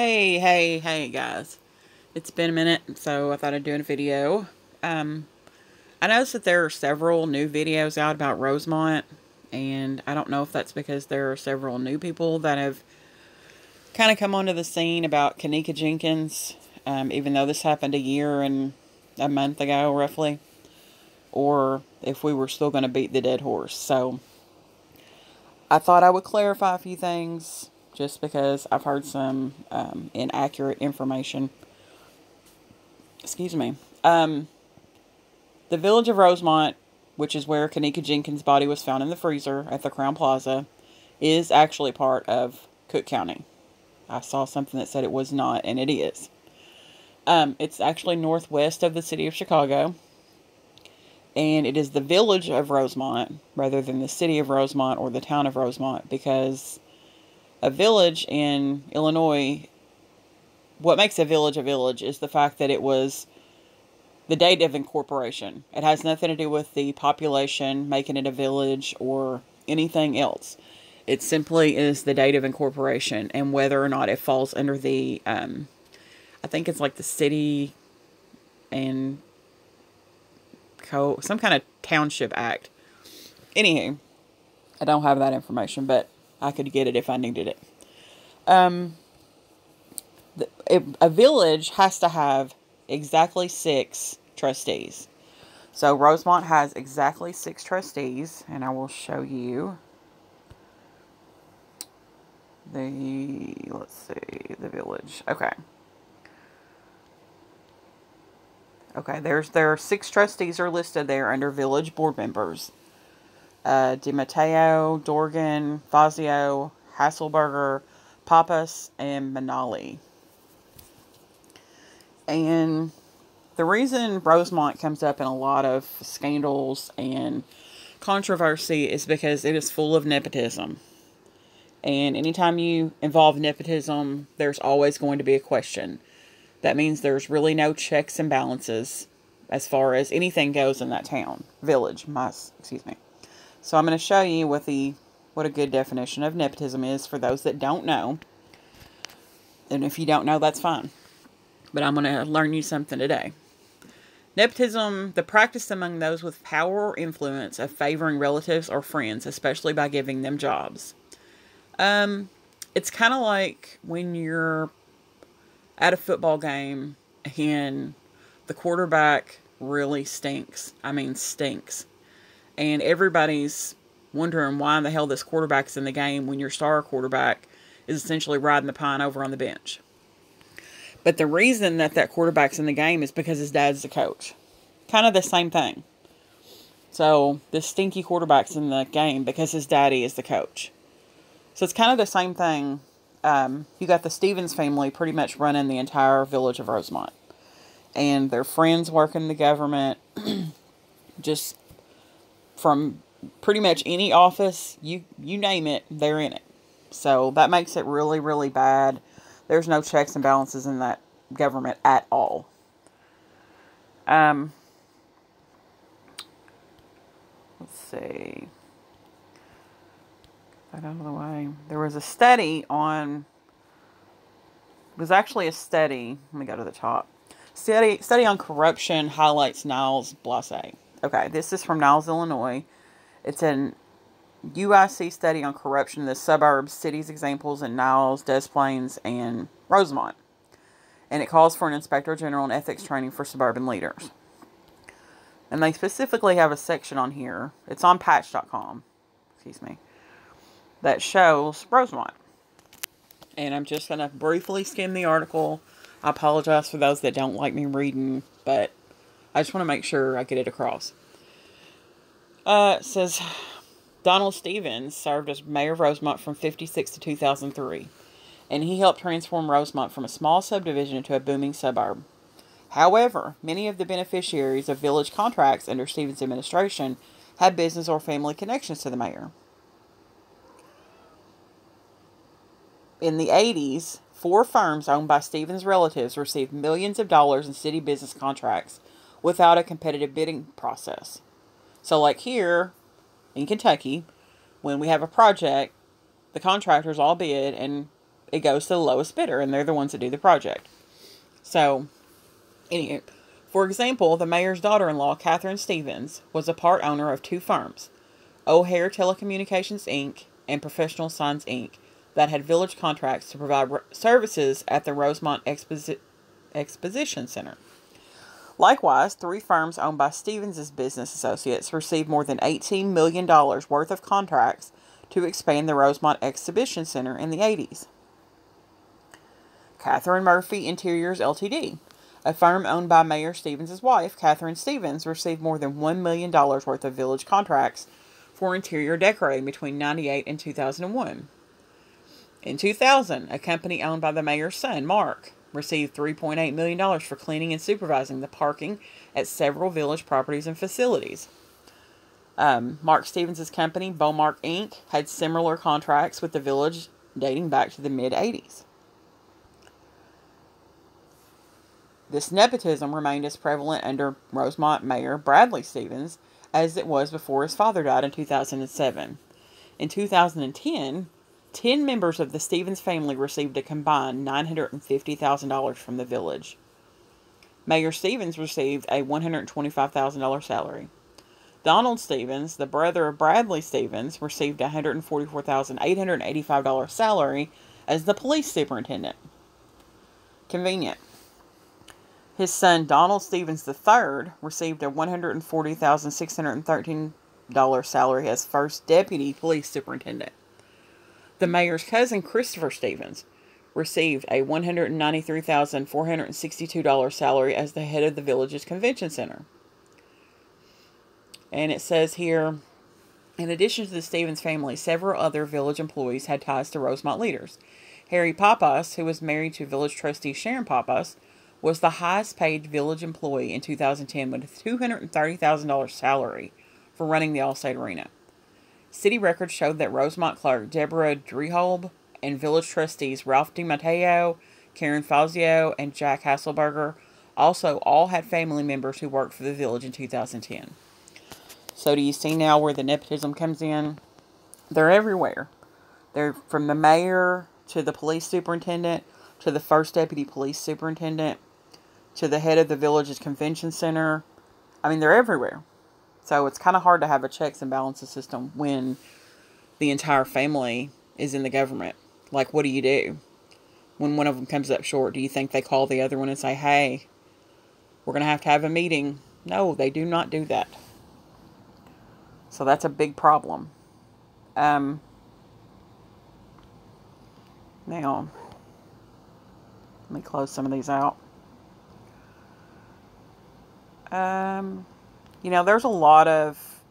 Hey, hey, hey, guys. It's been a minute, so I thought I'd do a video. Um, I noticed that there are several new videos out about Rosemont, and I don't know if that's because there are several new people that have kind of come onto the scene about Kenneka Jenkins, um, even though this happened a year and a month ago, roughly, or if we were still going to beat the dead horse. So, I thought I would clarify a few things just because I've heard some um, inaccurate information. Excuse me. Um, the village of Rosemont, which is where Kenneka Jenkins' body was found in the freezer at the Crowne Plaza, is actually part of Cook County. I saw something that said it was not, and it is. Um, it's actually northwest of the city of Chicago, and it is the village of Rosemont rather than the city of Rosemont or the town of Rosemont because a village in Illinois, what makes a village a village is the fact that it was the date of incorporation. It has nothing to do with the population making it a village or anything else. It simply is the date of incorporation and whether or not it falls under the, um, I think it's like the city and co some kind of township act. Anywho, I don't have that information, but I could get it if I needed it. Um, the, a, village has to have exactly six trustees. So Rosemont has exactly six trustees, and I will show you the, let's see, the village. Okay. Okay, there's there are six trustees are listed there under village board members uh, DiMatteo, Dorgan, Fazio, Hasselberger, Pappas, and Manali. And the reason Rosemont comes up in a lot of scandals and controversy is because it is full of nepotism. And anytime you involve nepotism, there's always going to be a question. That means there's really no checks and balances as far as anything goes in that town, village, my, excuse me. So I'm going to show you what the what a good definition of nepotism is for those that don't know. And if you don't know, that's fine. But I'm going to learn you something today. Nepotism, the practice among those with power or influence of favoring relatives or friends, especially by giving them jobs. Um, it's kind of like when you're at a football game and the quarterback really stinks. I mean, stinks and everybody's wondering why in the hell this quarterback's in the game when your star quarterback is essentially riding the pine over on the bench. But the reason that that quarterback's in the game is because his dad's the coach. Kind of the same thing. So this stinky quarterback's in the game because his daddy is the coach. So it's kind of the same thing. Um, you got the Stevens family pretty much running the entire village of Rosemont. And their friends work in the government. just from pretty much any office you you name it they're in it. So that makes it really really bad. There's no checks and balances in that government at all. Um let's see. That out of the way. There was a study on it was actually a study let me go to the top. Study study on corruption highlights niles blase Okay, this is from Niles, Illinois. It's an UIC study on corruption in the suburbs, cities examples in Niles, Des Plaines, and Rosemont. And it calls for an inspector general and ethics training for suburban leaders. And they specifically have a section on here. It's on patch.com. Excuse me. That shows Rosemont. And I'm just going to briefly skim the article. I apologize for those that don't like me reading, but I just want to make sure I get it across. Uh, it says Donald Stevens served as mayor of Rosemont from 56 to 2003, and he helped transform Rosemont from a small subdivision into a booming suburb. However, many of the beneficiaries of village contracts under Stevens' administration had business or family connections to the mayor. In the 80s, four firms owned by Stevens' relatives received millions of dollars in city business contracts without a competitive bidding process. So, like here in Kentucky, when we have a project, the contractors all bid, and it goes to the lowest bidder, and they're the ones that do the project. So, anyway, for example, the mayor's daughter-in-law, Catherine Stevens, was a part owner of two firms, O'Hare Telecommunications Inc. and Professional Signs Inc., that had village contracts to provide services at the Rosemont Exposi- Exposition Center. Likewise, three firms owned by Stevens' business associates received more than $18 million worth of contracts to expand the Rosemont Exhibition Center in the 80s. Catherine Murphy Interiors Ltd., a firm owned by Mayor Stevens' wife, Catherine Stevens, received more than $1 million worth of village contracts for interior decorating between 98 and 2001. In 2000, a company owned by the mayor's son, Mark, received $3.8 million for cleaning and supervising the parking at several village properties and facilities. Um, Mark Stevens' company, Beaumark Inc., had similar contracts with the village dating back to the mid 80s. This nepotism remained as prevalent under Rosemont Mayor Bradley Stevens as it was before his father died in 2007. In 2010, 10 members of the Stevens family received a combined $950,000 from the village. Mayor Stevens received a $125,000 salary. Donald Stevens, the brother of Bradley Stevens, received a $144,885 salary as the police superintendent. Convenient. His son Donald Stevens III received a $140,613 salary as first deputy police superintendent. The mayor's cousin, Christopher Stevens, received a $193,462 salary as the head of the village's convention center. And it says here, in addition to the Stevens family, several other village employees had ties to Rosemont leaders. Harry Pappas, who was married to village trustee Sharon Pappas, was the highest paid village employee in 2010 with a $230,000 salary for running the Allstate Arena. City records showed that Rosemont Clark, Deborah Dreholb and village trustees Ralph DiMatteo, Karen Fazio, and Jack Hasselberger also all had family members who worked for the village in 2010. So do you see now where the nepotism comes in? They're everywhere. They're from the mayor to the police superintendent to the first deputy police superintendent to the head of the village's convention center. I mean, they're everywhere. So it's kind of hard to have a checks and balances system when the entire family is in the government. Like, what do you do? When one of them comes up short, do you think they call the other one and say, hey, we're going to have to have a meeting? No, they do not do that. So that's a big problem. Um, now, let me close some of these out. Um, you know, there's a lot of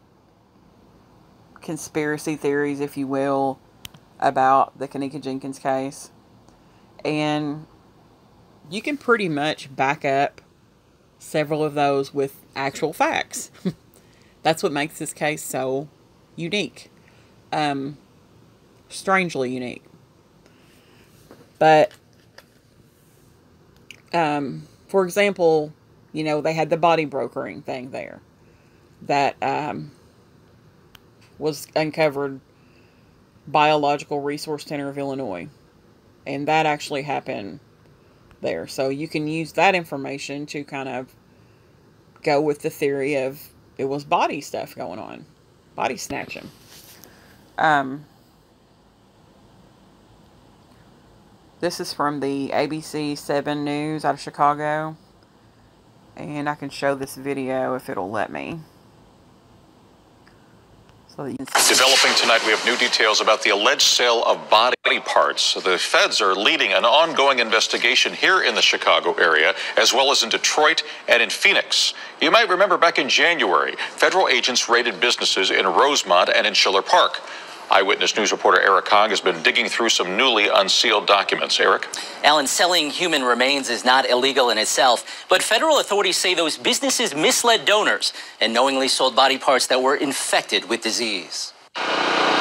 conspiracy theories, if you will, about the Kenneka Jenkins case. And you can pretty much back up several of those with actual facts. That's what makes this case so unique. Um, strangely unique. But, um, for example, you know, they had the body brokering thing there that um, was uncovered Biological Resource Center of Illinois. And that actually happened there. So you can use that information to kind of go with the theory of it was body stuff going on, body snatching. Um, this is from the ABC 7 News out of Chicago. And I can show this video if it'll let me. Developing tonight, we have new details about the alleged sale of body parts. The feds are leading an ongoing investigation here in the Chicago area, as well as in Detroit and in Phoenix. You might remember back in January, federal agents raided businesses in Rosemont and in Schiller Park. Eyewitness News reporter Eric Horng has been digging through some newly unsealed documents. Eric? Alan, selling human remains is not illegal in itself, but federal authorities say those businesses misled donors and knowingly sold body parts that were infected with disease.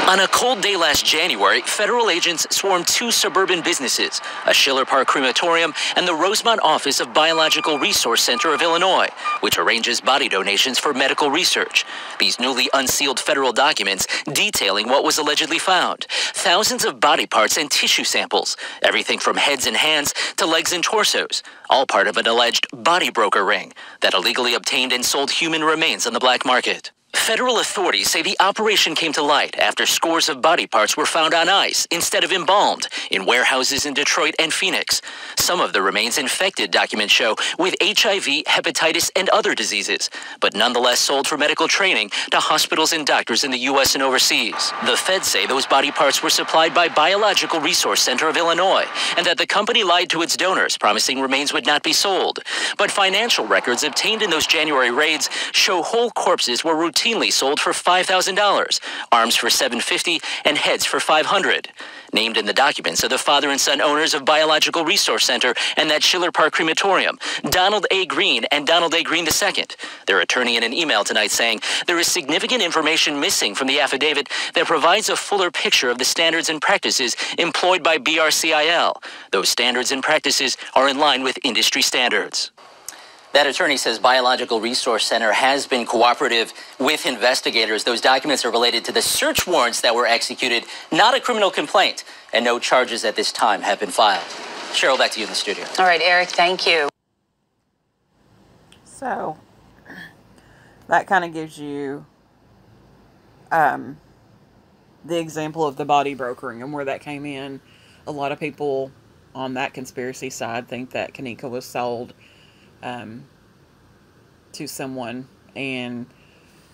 On a cold day last January, federal agents swarmed two suburban businesses, a Schiller Park crematorium and the Rosemont office of Biological Resource Center of Illinois, which arranges body donations for medical research. These newly unsealed federal documents detailing what was allegedly found. Thousands of body parts and tissue samples, everything from heads and hands to legs and torsos, all part of an alleged body broker ring that illegally obtained and sold human remains on the black market. Federal authorities say the operation came to light after scores of body parts were found on ice instead of embalmed in warehouses in Detroit and Phoenix. Some of the remains infected, documents show, with HIV, hepatitis, and other diseases, but nonetheless sold for medical training to hospitals and doctors in the U.S. and overseas. The feds say those body parts were supplied by Biological Resource Center of Illinois and that the company lied to its donors, promising remains would not be sold. But financial records obtained in those January raids show whole corpses were routinely routinely sold for $5,000, arms for 750, and heads for 500. Named in the documents are the father and son owners of Biological Resource Center and that Schiller Park crematorium, Donald A. Green and Donald A. Green II. Their attorney in an email tonight saying there is significant information missing from the affidavit that provides a fuller picture of the standards and practices employed by BRCIL. Those standards and practices are in line with industry standards. That attorney says Biological Resource Center has been cooperative with investigators. Those documents are related to the search warrants that were executed, not a criminal complaint, and no charges at this time have been filed. Cheryl, back to you in the studio. All right, Eric, thank you. So, that kind of gives you um, the example of the body brokering and where that came in. A lot of people on that conspiracy side think that Kenneka was sold um, to someone. And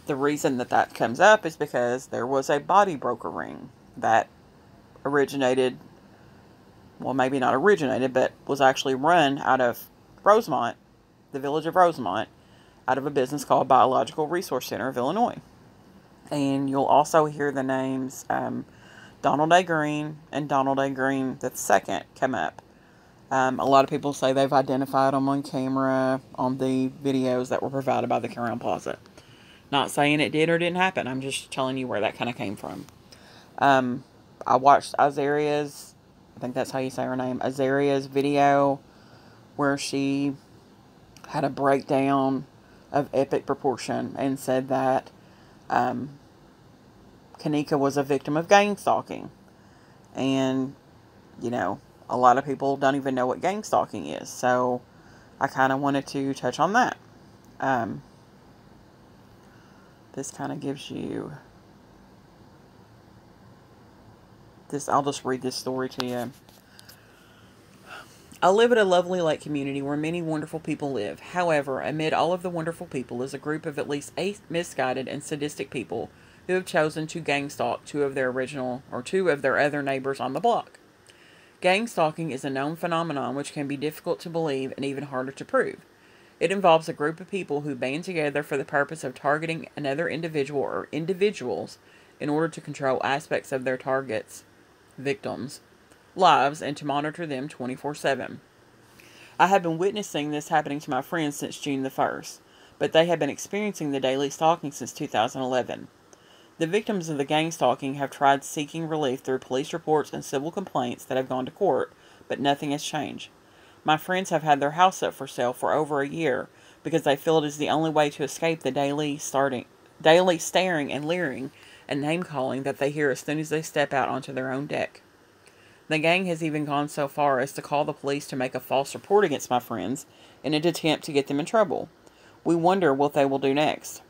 the reason that that comes up is because there was a body broker ring that originated, well, maybe not originated, but was actually run out of Rosemont, the village of Rosemont, out of a business called Biological Resource Center of Illinois. And you'll also hear the names um, Donald A. Green and Donald A. Green II come up. Um, a lot of people say they've identified them on camera on the videos that were provided by the Crowne Plaza. Not saying it did or didn't happen. I'm just telling you where that kind of came from. Um, I watched Azaria's, I think that's how you say her name, Azaria's video where she had a breakdown of epic proportion and said that um, Kenneka was a victim of gang stalking. And, you know, a lot of people don't even know what gang stalking is. So I kind of wanted to touch on that. Um, this kind of gives you this. I'll just read this story to you. I live at a lovely lake community where many wonderful people live. However, amid all of the wonderful people is a group of at least eight misguided and sadistic people who have chosen to gang stalk two of their original or two of their other neighbors on the block. Gang stalking is a known phenomenon which can be difficult to believe and even harder to prove. It involves a group of people who band together for the purpose of targeting another individual or individuals in order to control aspects of their targets, victims, lives and to monitor them 24 7. I have been witnessing this happening to my friends since June the 1st, but they have been experiencing the daily stalking since 2011. The victims of the gang stalking have tried seeking relief through police reports and civil complaints that have gone to court, but nothing has changed. My friends have had their house up for sale for over a year because they feel it is the only way to escape the daily starting daily staring and leering and name calling that they hear as soon as they step out onto their own deck. The gang has even gone so far as to call the police to make a false report against my friends in an attempt to get them in trouble. We wonder what they will do next.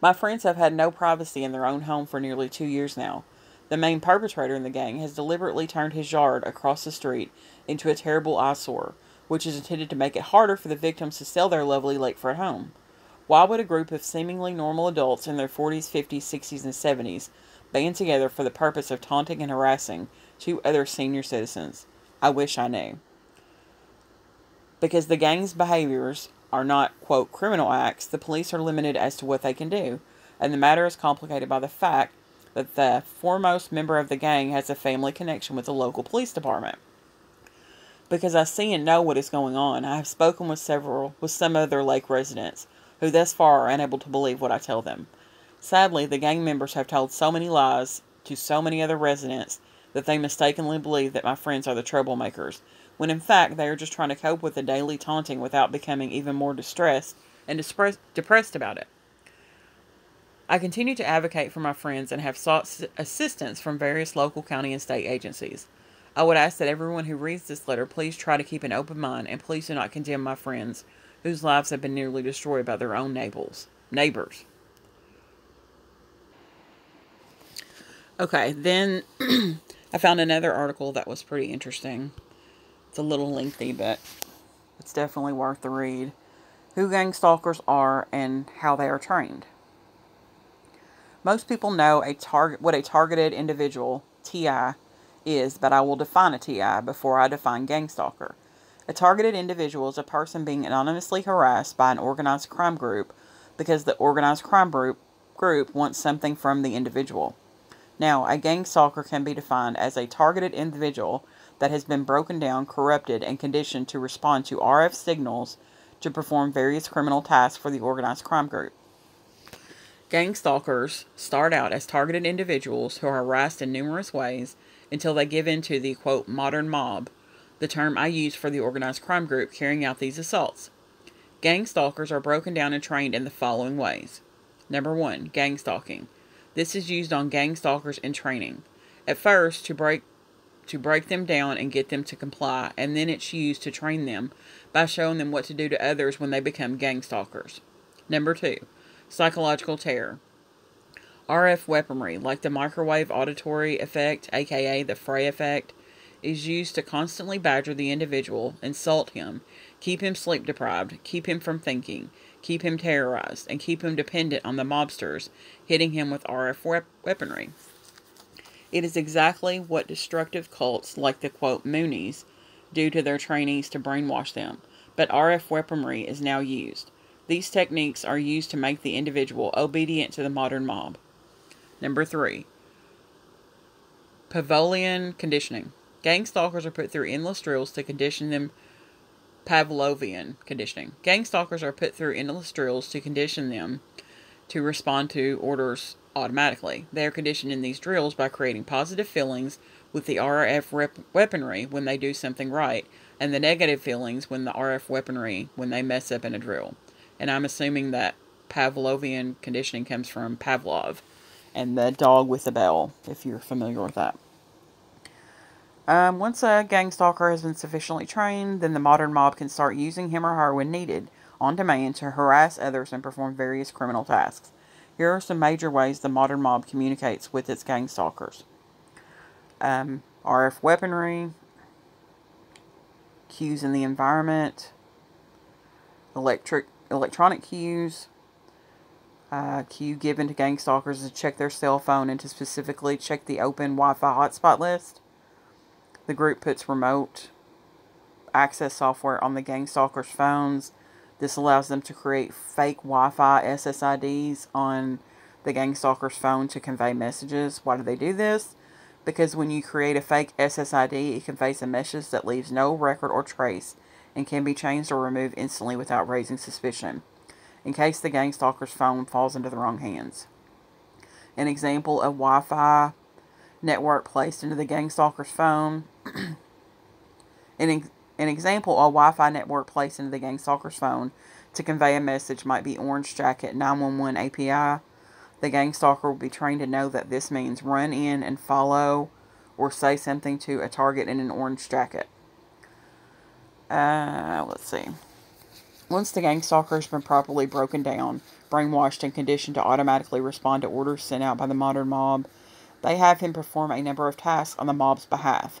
My friends have had no privacy in their own home for nearly two years now. The main perpetrator in the gang has deliberately turned his yard across the street into a terrible eyesore, which is intended to make it harder for the victims to sell their lovely lakefront home. Why would a group of seemingly normal adults in their 40s, 50s, 60s, and 70s band together for the purpose of taunting and harassing two other senior citizens? I wish I knew. Because the gang's behaviors are not, quote, criminal acts, the police are limited as to what they can do, and the matter is complicated by the fact that the foremost member of the gang has a family connection with the local police department. Because I see and know what is going on, I have spoken with several with some other lake residents who thus far are unable to believe what I tell them. Sadly, the gang members have told so many lies to so many other residents that they mistakenly believe that my friends are the troublemakers, when in fact they are just trying to cope with the daily taunting without becoming even more distressed and depressed about it. I continue to advocate for my friends and have sought assistance from various local, county, and state agencies. I would ask that everyone who reads this letter please try to keep an open mind and please do not condemn my friends whose lives have been nearly destroyed by their own neighbors. Neighbors. Okay, then I found another article that was pretty interesting. It's a little lengthy, but it's definitely worth the read. Who gang stalkers are and how they are trained. Most people know a target what a targeted individual TI is, but I will define a TI before I define gang stalker. A targeted individual is a person being anonymously harassed by an organized crime group because the organized crime group group wants something from the individual. Now, a gang stalker can be defined as a targeted individual that has been broken down, corrupted, and conditioned to respond to RF signals to perform various criminal tasks for the organized crime group. Gang stalkers start out as targeted individuals who are harassed in numerous ways until they give in to the quote modern mob, the term I use for the organized crime group carrying out these assaults. Gang stalkers are broken down and trained in the following ways. Number one, gang stalking. This is used on gang stalkers in training. At first, to break to break them down and get them to comply, and then it's used to train them by showing them what to do to others when they become gang stalkers. Number two, psychological terror. RF weaponry, like the microwave auditory effect, aka the Frey effect, is used to constantly badger the individual, insult him, keep him sleep deprived, keep him from thinking, keep him terrorized, and keep him dependent on the mobsters, hitting him with RF weaponry. It is exactly what destructive cults like the quote Moonies do to their trainees to brainwash them, but RF weaponry is now used. These techniques are used to make the individual obedient to the modern mob. Number three, Pavlovian conditioning. Gang stalkers are put through endless drills to condition them Pavlovian conditioning. Gang stalkers are put through endless drills to condition them to respond to orders automatically. They are conditioned in these drills by creating positive feelings with the RF weaponry when they do something right, and the negative feelings when the RF weaponry when they mess up in a drill. And I'm assuming that Pavlovian conditioning comes from Pavlov and the dog with the bell, if you're familiar with that. Um, once a gang stalker has been sufficiently trained, then the modern mob can start using him or her when needed, on demand, to harass others and perform various criminal tasks. Here are some major ways the modern mob communicates with its gang stalkers. Um, RF weaponry, cues in the environment, electric electronic cues, uh, cue given to gang stalkers to check their cell phone and to specifically check the open Wi-Fi hotspot list, the group puts remote access software on the gang stalkers' phones. This allows them to create fake Wi-Fi SSIDs on the gang stalker's phone to convey messages. Why do they do this? Because when you create a fake SSID, it conveys a message that leaves no record or trace and can be changed or removed instantly without raising suspicion, in case the gang stalker's phone falls into the wrong hands. An example of Wi-Fi network placed into the gang stalker's phone. an, an example, a Wi-Fi network placed into the gang stalker's phone to convey a message might be Orange Jacket 911 API. The gang stalker will be trained to know that this means run in and follow or say something to a target in an orange jacket. Uh, let's see. Once the gang stalker has been properly broken down, brainwashed, and conditioned to automatically respond to orders sent out by the modern mob, they have him perform a number of tasks on the mob's behalf.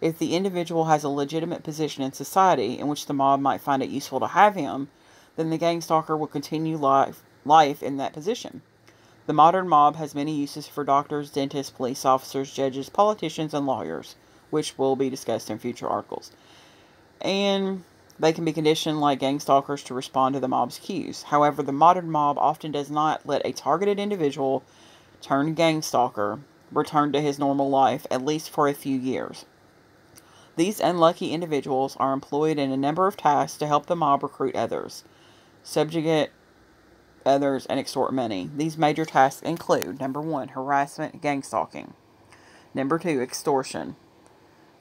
If the individual has a legitimate position in society in which the mob might find it useful to have him, then the gang stalker will continue life, life in that position. The modern mob has many uses for doctors, dentists, police officers, judges, politicians, and lawyers, which will be discussed in future articles. And they can be conditioned like gang stalkers to respond to the mob's cues. However, the modern mob often does not let a targeted individual turn gang stalker return to his normal life, at least for a few years. These unlucky individuals are employed in a number of tasks to help the mob recruit others, subjugate others and extort money. These major tasks include number one, harassment, gang stalking. Number two, extortion.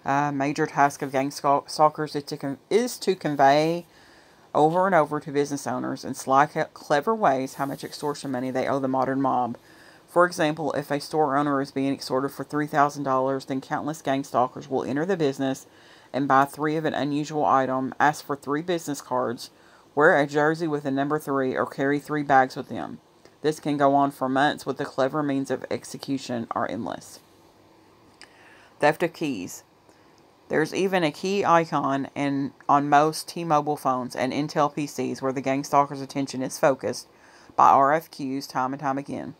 A major task of gang stalkers is to, is to convey over and over to business owners in sly, clever ways how much extortion money they owe the modern mob. For example, if a store owner is being extorted for $3,000, then countless gang stalkers will enter the business and buy three of an unusual item, ask for three business cards, wear a jersey with a number three, or carry three bags with them. This can go on for months with the clever means of execution are endless. Theft of keys. There's even a key icon in, on most T-Mobile phones and Intel PCs where the gang stalker's attention is focused by RF cues time and time again.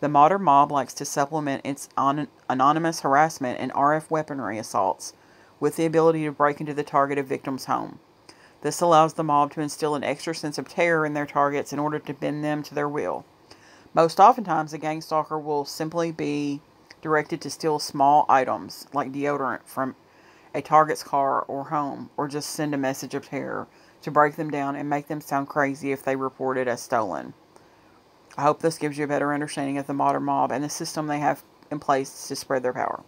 The modern mob likes to supplement its on, anonymous harassment and RF weaponry assaults with the ability to break into the targeted victim's home. This allows the mob to instill an extra sense of terror in their targets in order to bend them to their will. Most oftentimes, a gang stalker will simply be directed to steal small items like deodorant from a target's car or home, or just send a message of terror to break them down and make them sound crazy if they report it as stolen. I hope this gives you a better understanding of the modern mob and the system they have in place to spread their power.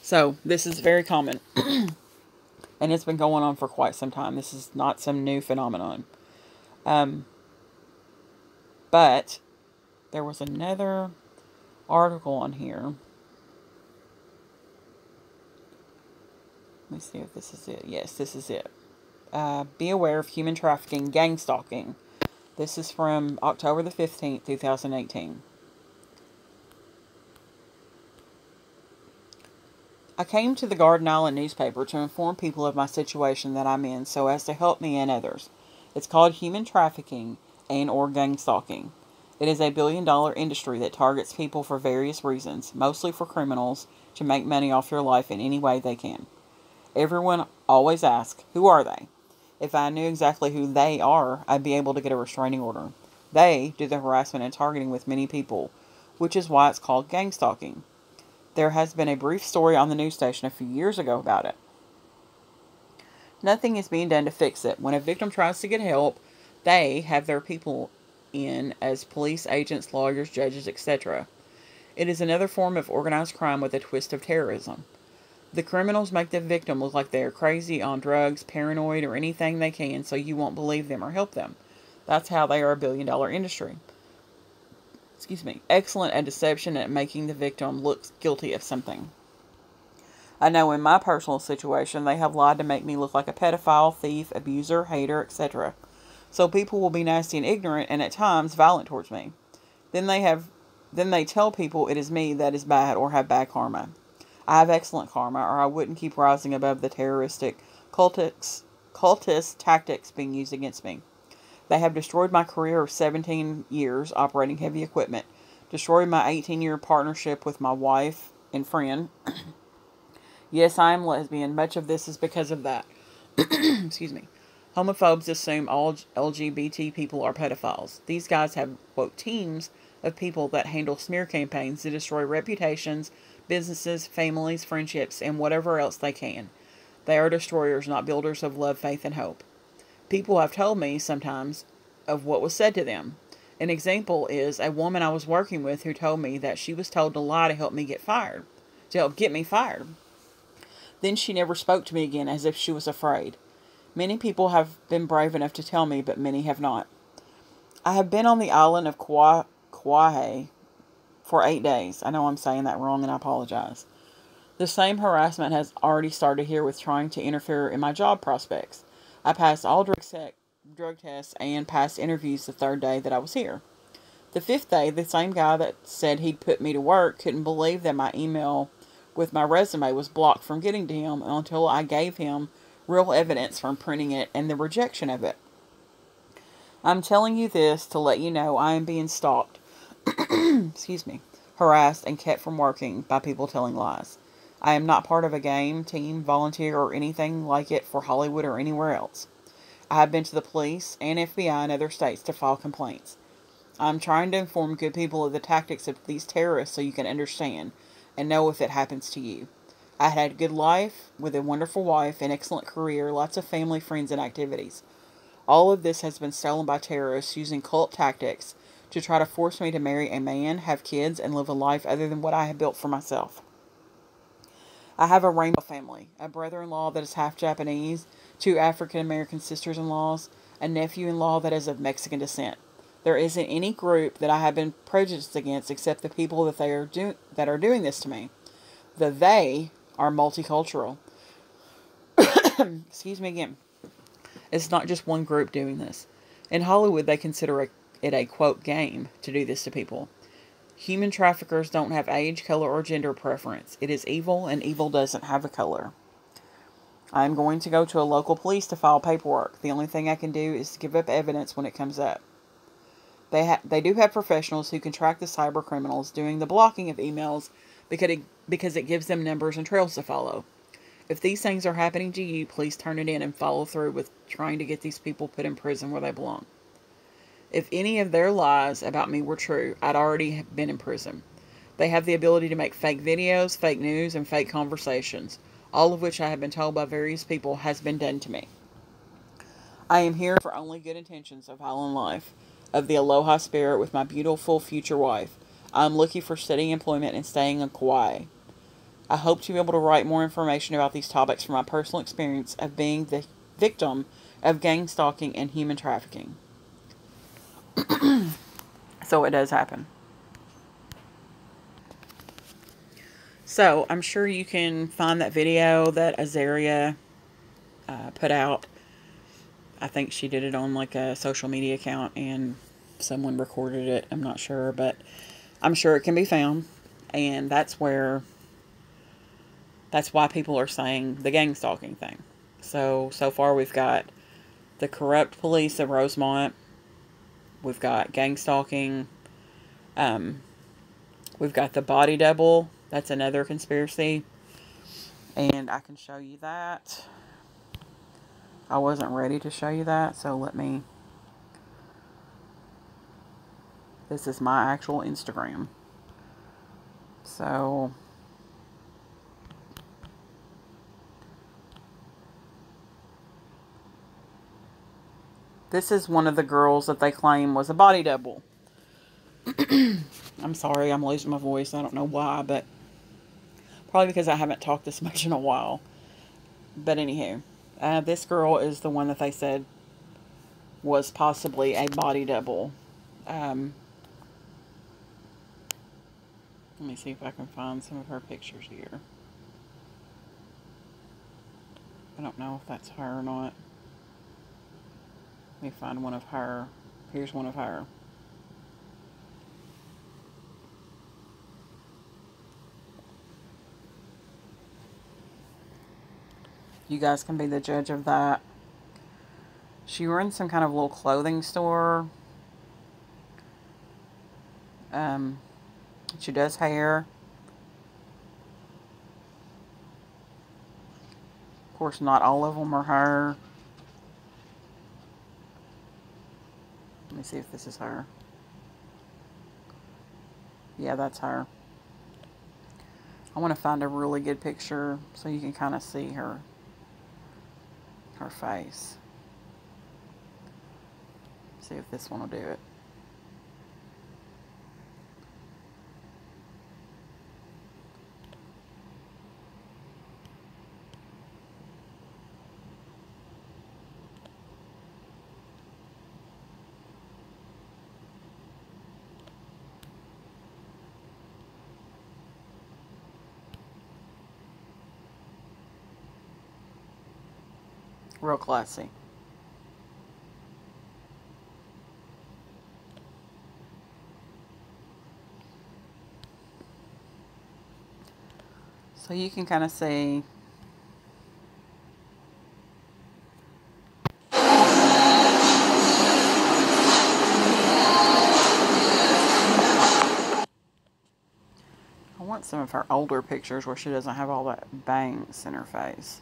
So, this is very common. and it's been going on for quite some time. This is not some new phenomenon. Um, but there was another article on here. Let me see if this is it. Yes, this is it. Uh, be aware of human trafficking, gang stalking. This is from October the 15th, 2018. I came to the Garden Island newspaper to inform people of my situation that I'm in so as to help me and others. It's called human trafficking and or gang stalking. It is a billion dollar industry that targets people for various reasons, mostly for criminals, to make money off your life in any way they can. Everyone always asks, who are they? If I knew exactly who they are, I'd be able to get a restraining order. They do the harassment and targeting with many people, which is why it's called gang stalking. There has been a brief story on the news station a few years ago about it. Nothing is being done to fix it. When a victim tries to get help, they have their people in as police agents, lawyers, judges, etc. It is another form of organized crime with a twist of terrorism. The criminals make the victim look like they are crazy, on drugs, paranoid, or anything they can so you won't believe them or help them. That's how they are a billion dollar industry. Excuse me. Excellent at deception at making the victim look guilty of something. I know in my personal situation they have lied to make me look like a pedophile, thief, abuser, hater, etc. So people will be nasty and ignorant and at times violent towards me. Then they have then they tell people it is me that is bad or have bad karma. I have excellent karma or I wouldn't keep rising above the terroristic cultists cultist tactics being used against me. They have destroyed my career of 17 years operating heavy equipment, destroyed my 18 year partnership with my wife and friend. yes, I am lesbian. Much of this is because of that. Excuse me. Homophobes assume all LGBT people are pedophiles. These guys have, quote, teams of people that handle smear campaigns to destroy reputations, businesses, families, friendships, and whatever else they can. They are destroyers, not builders of love, faith, and hope. People have told me sometimes of what was said to them. An example is a woman I was working with who told me that she was told to lie to help me get fired, to help get me fired. Then she never spoke to me again as if she was afraid. Many people have been brave enough to tell me, but many have not. I have been on the island of Kauai for eight days. I know I'm saying that wrong and I apologize. The same harassment has already started here with trying to interfere in my job prospects. I passed all drug, drug tests and passed interviews the third day that I was here. The fifth day, the same guy that said he'd put me to work couldn't believe that my email with my resume was blocked from getting to him until I gave him real evidence from printing it and the rejection of it. I'm telling you this to let you know I am being stalked, excuse me, harassed, and kept from working by people telling lies. I am not part of a game, team, volunteer, or anything like it for Hollywood or anywhere else. I have been to the police and FBI in other states to file complaints. I'm trying to inform good people of the tactics of these terrorists so you can understand and know if it happens to you. I had a good life with a wonderful wife, an excellent career, lots of family, friends, and activities. All of this has been stolen by terrorists using cult tactics to try to force me to marry a man, have kids, and live a life other than what I have built for myself. I have a rainbow family, a brother in law that is half Japanese, two African American sisters in laws, a nephew in law that is of Mexican descent. There isn't any group that I have been prejudiced against except the people that they are do- that are doing this to me. The they are multicultural. Excuse me again. It's not just one group doing this. In Hollywood, they consider it a quote game to do this to people. Human traffickers don't have age, color, or gender preference. It is evil, and evil doesn't have a color. I'm going to go to a local police to file paperwork. The only thing I can do is give up evidence when it comes up. They ha- they do have professionals who can track the cyber criminals doing the blocking of emails because it, because it gives them numbers and trails to follow. If these things are happening to you, please turn it in and follow through with trying to get these people put in prison where they belong. If any of their lies about me were true, I'd already been in prison. They have the ability to make fake videos, fake news, and fake conversations, all of which I have been told by various people has been done to me. I am here for only good intentions of Highland life of the Aloha spirit with my beautiful future wife. I am looking for steady employment and staying in Kauai. I hope to be able to write more information about these topics from my personal experience of being the victim of gang stalking and human trafficking. so it does happen. So I'm sure you can find that video that Azaria uh, put out I think she did it on like a social media account and someone recorded it. I'm not sure, but I'm sure it can be found. And that's where, that's why people are saying the gang stalking thing. So, so far we've got the corrupt police of Rosemont. We've got gang stalking. Um, we've got the body double. That's another conspiracy. And I can show you that. I wasn't ready to show you that, so let me... This is my actual Instagram. So... This is one of the girls that they claim was a body double. I'm sorry, I'm losing my voice. I don't know why, but probably because I haven't talked this much in a while. But anywho, uh, this girl is the one that they said was possibly a body double. Um, let me see if I can find some of her pictures here. I don't know if that's her or not. Let me find one of her. Here's one of her. You guys can be the judge of that. She runs some kind of little clothing store. Um, she does hair. Of course, not all of them are her. Me see if this is her. Yeah, that's her. I want to find a really good picture so you can kind of see her her face. See if this one will do it. Real classy. So you can kind of see I want some of her older pictures where she doesn't have all that bangs in her face.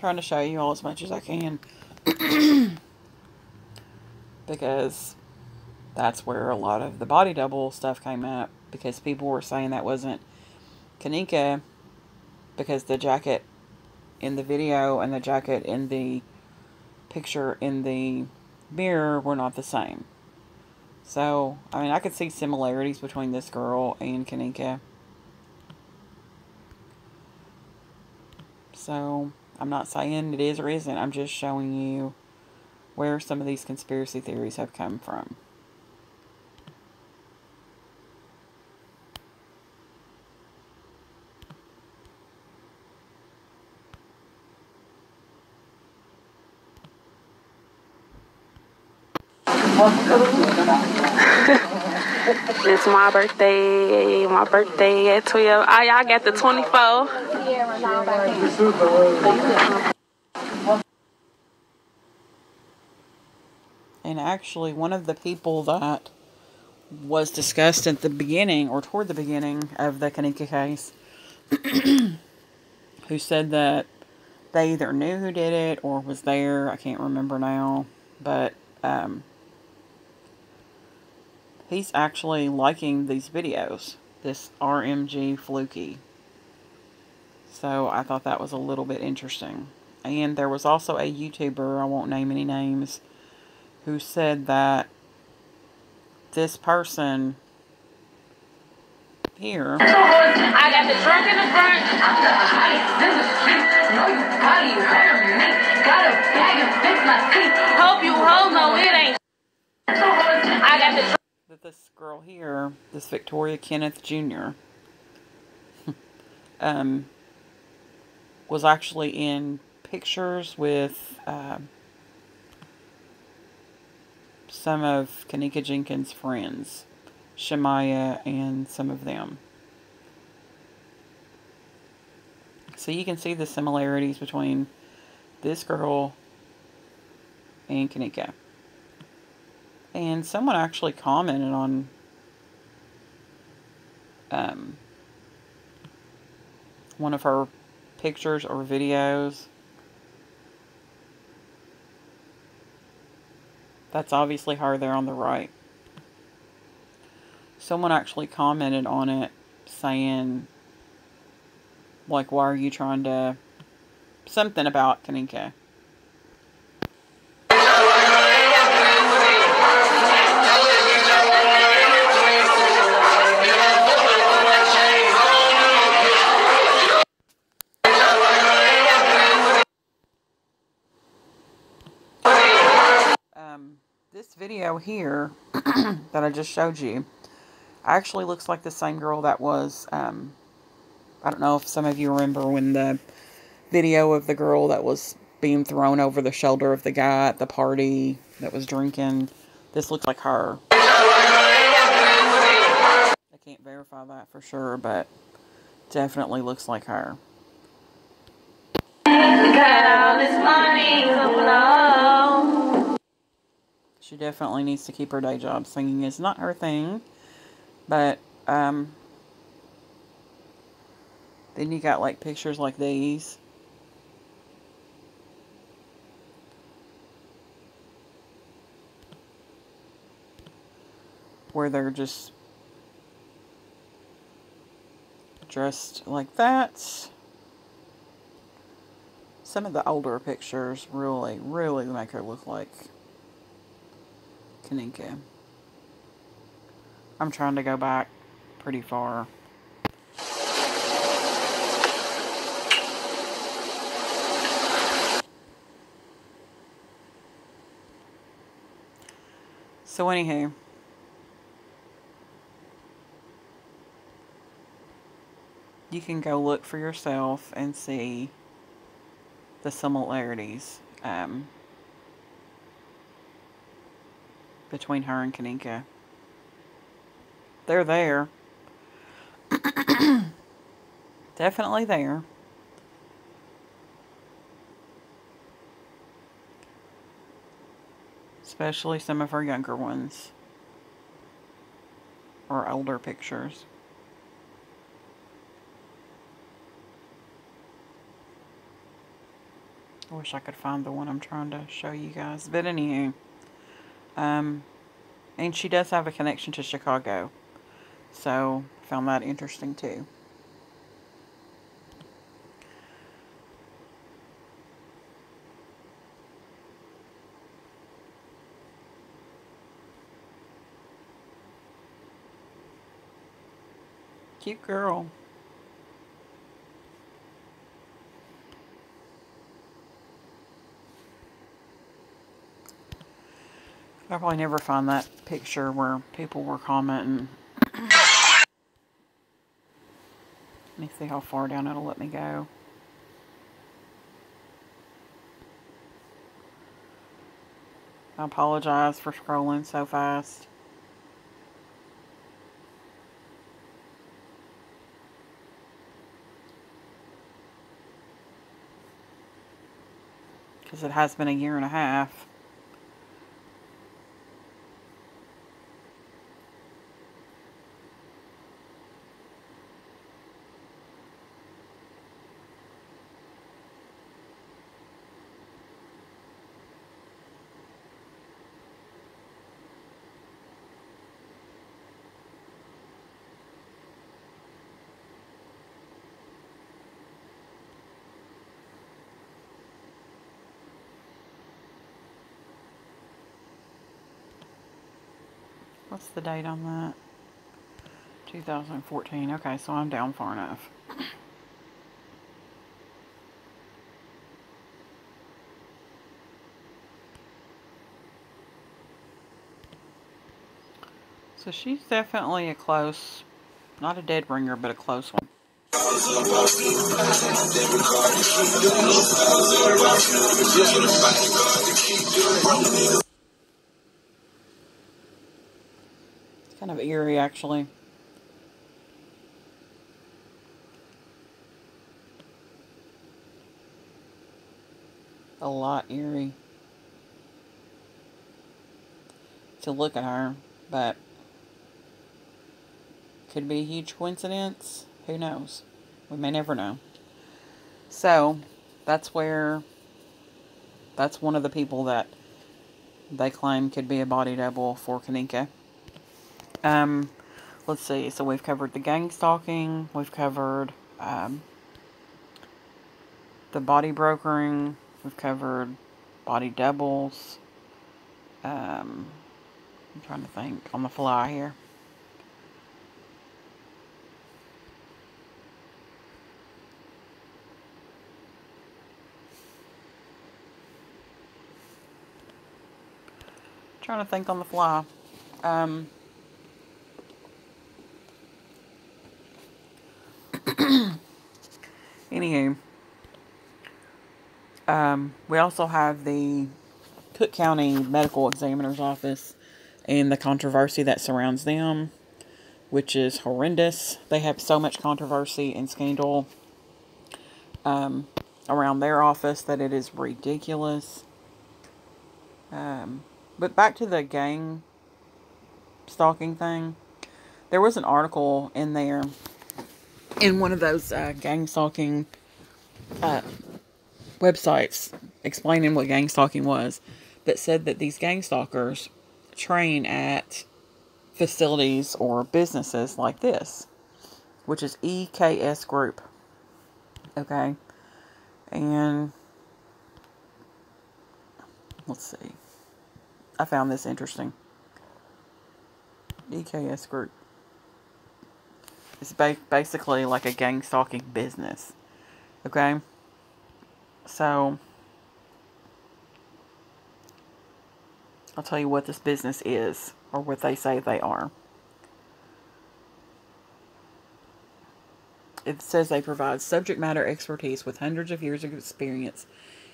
Trying to show you all as much as I can. because that's where a lot of the body double stuff came up. Because people were saying that wasn't Kenneka. Because the jacket in the video and the jacket in the picture in the mirror were not the same. So, I mean, I could see similarities between this girl and Kenneka. So, I'm not saying it is or isn't. I'm just showing you where some of these conspiracy theories have come from. It's my birthday. My birthday at 12. I, y'all got the 24. And actually, one of the people that was discussed at the beginning or toward the beginning of the Kenneka case, who said that they either knew who did it or was there. I can't remember now, but um, he's actually liking these videos. This RMG Fluky. So I thought that was a little bit interesting. And there was also a YouTuber, I won't name any names, who said that this person here. I got the trunk in the front. Hope you it ain't. I got the that this girl here, this Victoria Kenneth Jr., um, was actually in pictures with uh, some of Kenneka Jenkins' friends, Shemaya and some of them. So you can see the similarities between this girl and Kenneka. And someone actually commented on um, one of her pictures or videos. That's obviously her there on the right. Someone actually commented on it saying, like, why are you trying to... Something about Kenneka. Here that I just showed you actually looks like the same girl that was, um, I don't know if some of you remember when the video of the girl that was being thrown over the shoulder of the guy at the party that was drinking. This looks like her. I can't verify that for sure, but definitely looks like her. She definitely needs to keep her day job. Singing is not her thing. But, um, then you got, like, pictures like these. Where they're just dressed like that. Some of the older pictures really, really make her look like Kenneka. I'm trying to go back pretty far. So anywho, you can go look for yourself and see the similarities. Um, between her and Kenneka. They're there. Definitely there. Especially some of her younger ones. Or older pictures. I wish I could find the one I'm trying to show you guys. But anyway, um, and she does have a connection to Chicago. So, found that interesting too. Cute girl. I'll probably never find that picture where people were commenting. let me see how far down it'll let me go. I apologize for scrolling so fast. Because it has been a year and a half. The date on that? 2014. Okay, so I'm down far enough. So she's definitely a close, not a dead ringer, but a close one. Kind of eerie, actually. A lot eerie to look at her, but could be a huge coincidence. Who knows? We may never know. So, that's where, that's one of the people that they claim could be a body double for Kenneka. Um, let's see. So we've covered the gang stalking. We've covered um, the body brokering. We've covered body doubles. Um, I'm trying to think on the fly here. Trying to think on the fly. Um, Anywho, um, we also have the Cook County Medical Examiner's Office and the controversy that surrounds them, which is horrendous. They have so much controversy and scandal um, around their office that it is ridiculous. Um, but back to the gang stalking thing. There was an article in there in one of those uh, gang stalking uh, websites explaining what gang stalking was that said that these gang stalkers train at facilities or businesses like this, which is EKS Group. Okay. And let's see. I found this interesting. EKS Group. It's ba basically like a gang stalking business. Okay? So, I'll tell you what this business is, or what they say they are. It says they provide subject matter expertise with hundreds of years of experience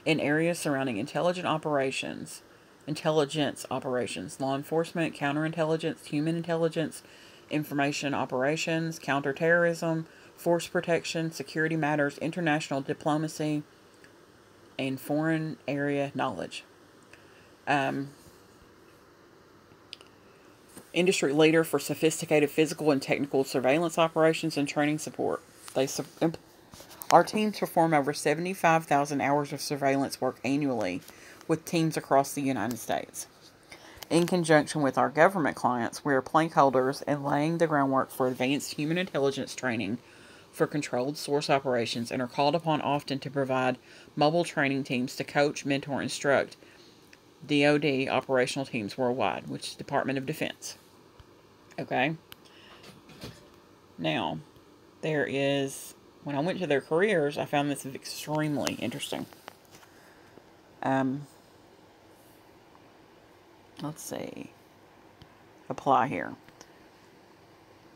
in areas surrounding intelligent operations, intelligence operations, law enforcement, counterintelligence, human intelligence, information operations, counterterrorism, force protection, security matters, international diplomacy, and foreign area knowledge. Um, industry leader for sophisticated physical and technical surveillance operations and training support. They su Our teams perform over 75,000 hours of surveillance work annually with teams across the United States. In conjunction with our government clients, we are placeholders and laying the groundwork for advanced human intelligence training for controlled source operations and are called upon often to provide mobile training teams to coach, mentor, instruct DoD operational teams worldwide, which is Department of Defense. Okay. Now, there is when I went to their careers, I found this extremely interesting. Um, let's see. Apply here.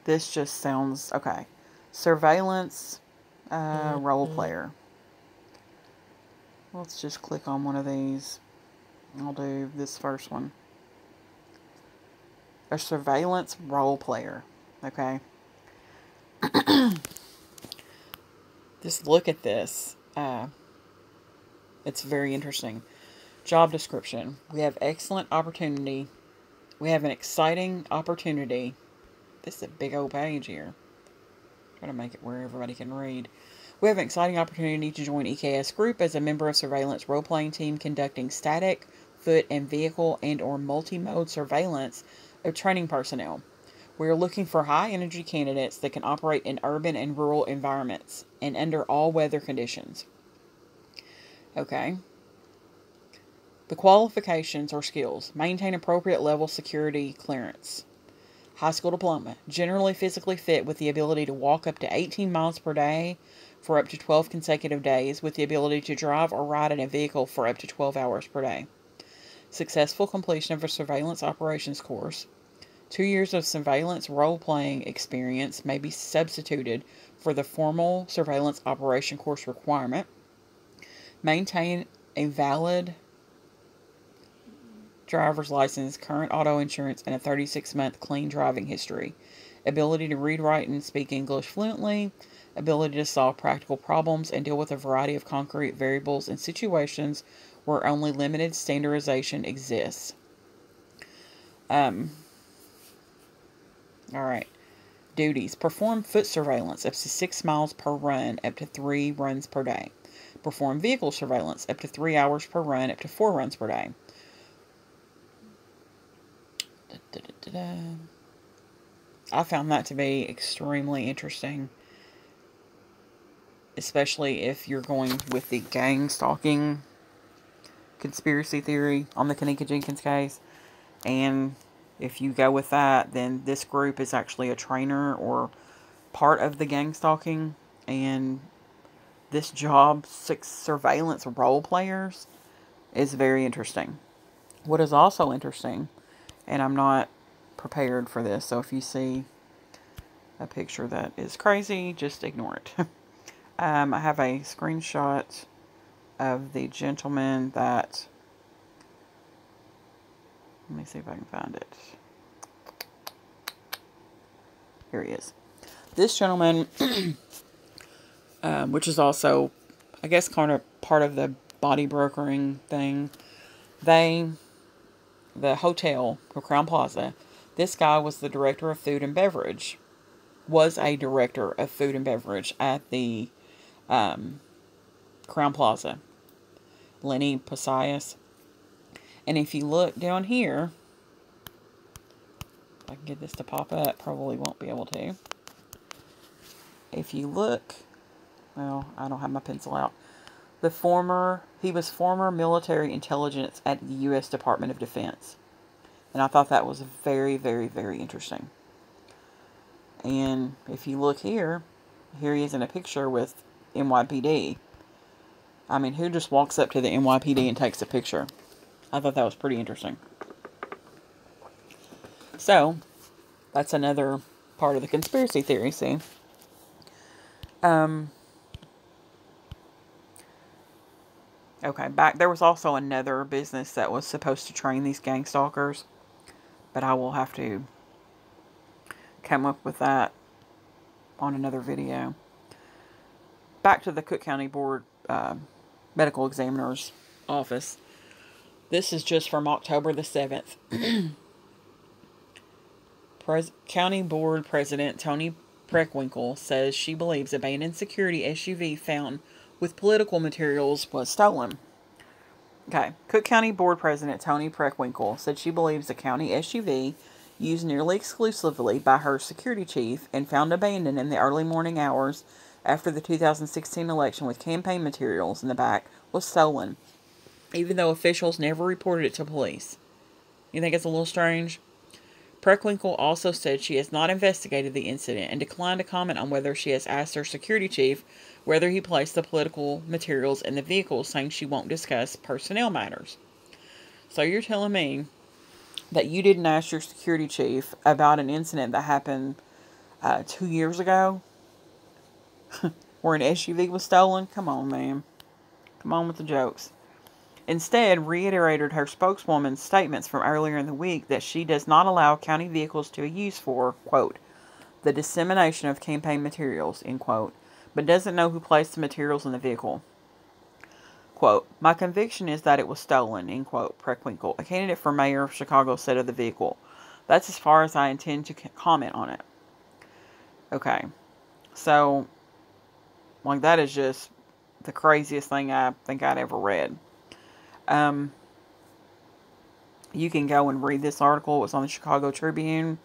This just sounds okay. Surveillance uh, role player. Let's just click on one of these. I'll do this first one. A surveillance role player. Okay. just look at this. Uh, it's very interesting. Job description. We have excellent opportunity. We have an exciting opportunity. This is a big old page here. Try to make it where everybody can read. We have an exciting opportunity to join EKS Group as a member of surveillance role-playing team conducting static, foot, and vehicle and or multi-mode surveillance of training personnel. We are looking for high energy candidates that can operate in urban and rural environments and under all weather conditions. Okay. The qualifications or skills maintain appropriate level security clearance. High school diploma, generally physically fit with the ability to walk up to 18 miles per day for up to 12 consecutive days, with the ability to drive or ride in a vehicle for up to 12 hours per day. Successful completion of a surveillance operations course, Two years of surveillance role playing experience may be substituted for the formal surveillance operation course requirement. Maintain a valid driver's license, current auto insurance, and a 36 month clean driving history. Ability to read, write, and speak English fluently. Ability to solve practical problems and deal with a variety of concrete variables and situations where only limited standardization exists. Um, all right. Duties. Perform foot surveillance up to six miles per run, up to three runs per day. Perform vehicle surveillance up to three hours per run, up to four runs per day. Da, da, da, I found that to be extremely interesting. Especially if you're going with the gang stalking conspiracy theory on the Kenneka Jenkins case. And if you go with that, then this group is actually a trainer or part of the gang stalking. And this job, six surveillance role players, is very interesting. What is also interesting, and I'm not prepared for this, so if you see a picture that is crazy, just ignore it. um, I have a screenshot of the gentleman that let me see if I can find it. Here he is. This gentleman, um, which is also, I guess, kind of part of the body brokering thing, they, the hotel, the Crowne Plaza, this guy was the director of food and beverage, was a director of food and beverage at the um, Crowne Plaza. Lenny Posias. And if you look down here, if I can get this to pop up, probably won't be able to. If you look, well, I don't have my pencil out. The former, he was former military intelligence at the U.S. Department of Defense. And I thought that was very, very, very interesting. And if you look here, here he is in a picture with NYPD. I mean, who just walks up to the NYPD and takes a picture? I thought that was pretty interesting. So, that's another part of the conspiracy theory, see? Um, okay, back, there was also another business that was supposed to train these gang stalkers, but I will have to come up with that on another video. Back to the Cook County Board uh, Medical Examiner's office. This is just from October the 7th. Pres County Board President Toni Preckwinkle says she believes abandoned security SUV found with political materials was stolen. Okay, Cook County Board President Toni Preckwinkle said she believes the county SUV, used nearly exclusively by her security chief and found abandoned in the early morning hours after the 2016 election with campaign materials in the back, was stolen, even though officials never reported it to police. You think it's a little strange? Preckwinkle also said she has not investigated the incident and declined to comment on whether she has asked her security chief whether he placed the political materials in the vehicle, saying she won't discuss personnel matters. So you're telling me that you didn't ask your security chief about an incident that happened uh, two years ago where an SUV was stolen? Come on, man. Come on with the jokes instead reiterated her spokeswoman's statements from earlier in the week that she does not allow county vehicles to be used for, quote, the dissemination of campaign materials, end quote, but doesn't know who placed the materials in the vehicle. Quote, my conviction is that it was stolen, end quote, Preckwinkle, a candidate for mayor of Chicago, said of the vehicle. That's as far as I intend to comment on it. Okay. So, like, that is just the craziest thing I think I'd ever read. Um, you can go and read this article. It was on the Chicago Tribune.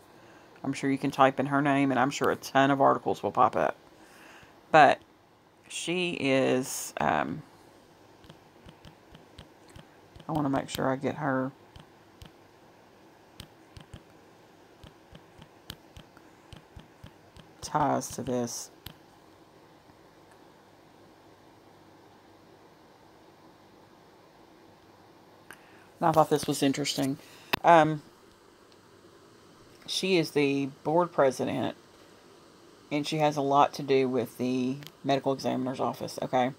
I'm sure you can type in her name, and I'm sure a ton of articles will pop up. But she is. Um, I want to make sure I get her. ties to this. I thought this was interesting. Um, she is the board president, and she has a lot to do with the medical examiner's office. Okay.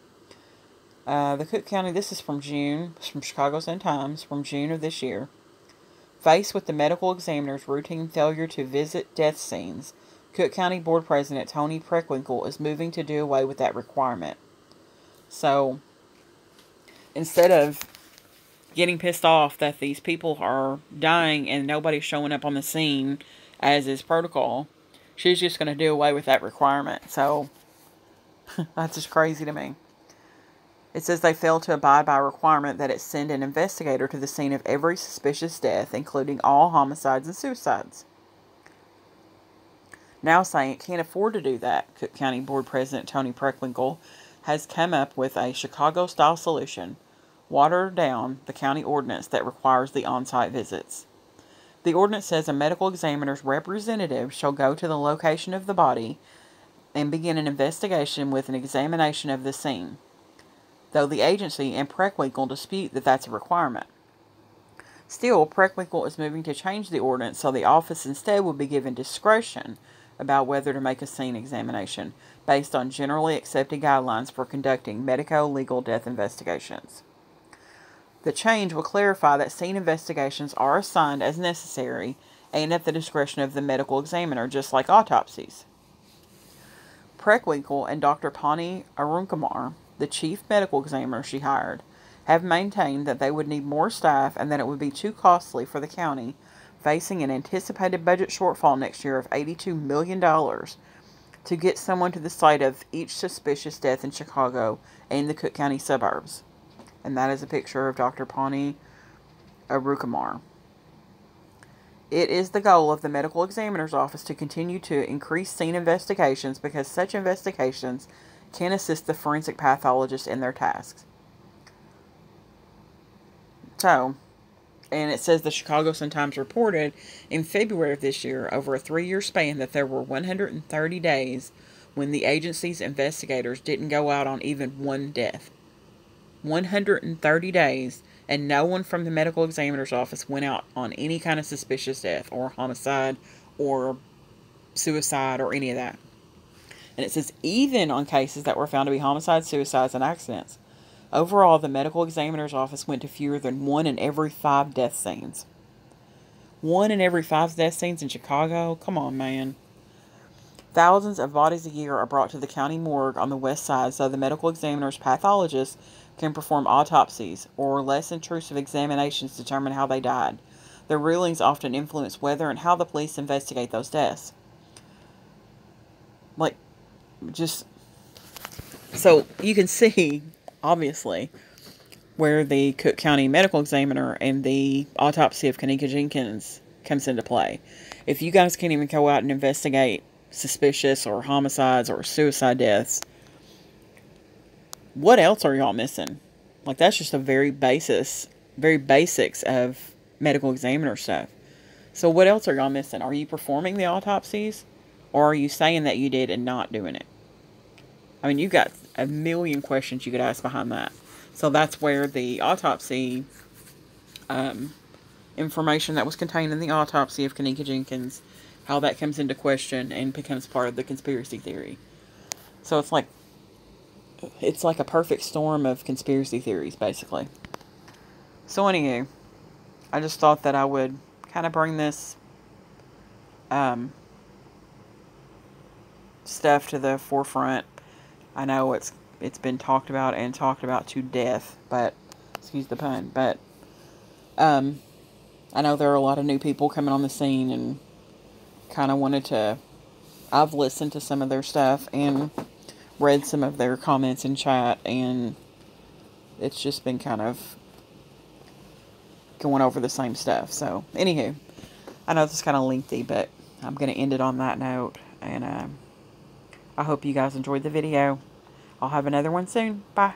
Uh, the Cook County, this is from June, from Chicago Sun Times, from June of this year. Faced with the medical examiner's routine failure to visit death scenes, Cook County Board President Toni Preckwinkle is moving to do away with that requirement. So, instead of getting pissed off that these people are dying and nobody's showing up on the scene as is protocol. She's just going to do away with that requirement. So, that's just crazy to me. It says they failed to abide by a requirement that it send an investigator to the scene of every suspicious death, including all homicides and suicides. Now saying it can't afford to do that, Cook County Board President Toni Preckwinkle has come up with a Chicago style solution water down the county ordinance that requires the on site visits. The ordinance says a medical examiner's representative shall go to the location of the body and begin an investigation with an examination of the scene, though the agency and Preckwinkle dispute that that's a requirement. Still, Preckwinkle is moving to change the ordinance so the office instead will be given discretion about whether to make a scene examination based on generally accepted guidelines for conducting medico legal death investigations. The change will clarify that scene investigations are assigned as necessary and at the discretion of the medical examiner, just like autopsies. Preckwinkle and Dr. Ponni Arunkumar, the chief medical examiner she hired, have maintained that they would need more staff and that it would be too costly for the county, facing an anticipated budget shortfall next year of $82 million, to get someone to the site of each suspicious death in Chicago and the Cook County suburbs and that is a picture of Dr. Ponni Arunkumar. It is the goal of the medical examiner's office to continue to increase scene investigations because such investigations can assist the forensic pathologists in their tasks. So, and it says the Chicago Sun-Times reported in February of this year, over a three-year span, that there were 130 days when the agency's investigators didn't go out on even one death. 130 days, and no one from the medical examiner's office went out on any kind of suspicious death or homicide or suicide or any of that. And it says even on cases that were found to be homicides, suicides, and accidents. Overall, the medical examiner's office went to fewer than one in every five death scenes. One in every five death scenes in Chicago? Come on, man. Thousands of bodies a year are brought to the county morgue on the west side so the medical examiner's pathologists can perform autopsies or less intrusive examinations to determine how they died. Their rulings often influence whether and how the police investigate those deaths. Like, just so you can see, obviously, where the Cook County Medical Examiner and the autopsy of Kenneka Jenkins comes into play. If you guys can't even go out and investigate suspicious or homicides or suicide deaths, what else are y'all missing? Like that's just a very basis, very basics of medical examiner stuff. So what else are y'all missing? Are you performing the autopsies or are you saying that you did and not doing it? I mean, you've got a million questions you could ask behind that. So that's where the autopsy um, information that was contained in the autopsy of Kenneka Jenkins, how that comes into question and becomes part of the conspiracy theory. So it's like it's like a perfect storm of conspiracy theories, basically. So anywho, I just thought that I would kind of bring this um, stuff to the forefront. I know it's it's been talked about and talked about to death, but excuse the pun, but um, I know there are a lot of new people coming on the scene and kind of wanted to. I've listened to some of their stuff and read some of their comments in chat, and it's just been kind of going over the same stuff. So, anywho, I know this is kind of lengthy, but I'm going to end it on that note, and uh, I hope you guys enjoyed the video. I'll have another one soon. Bye.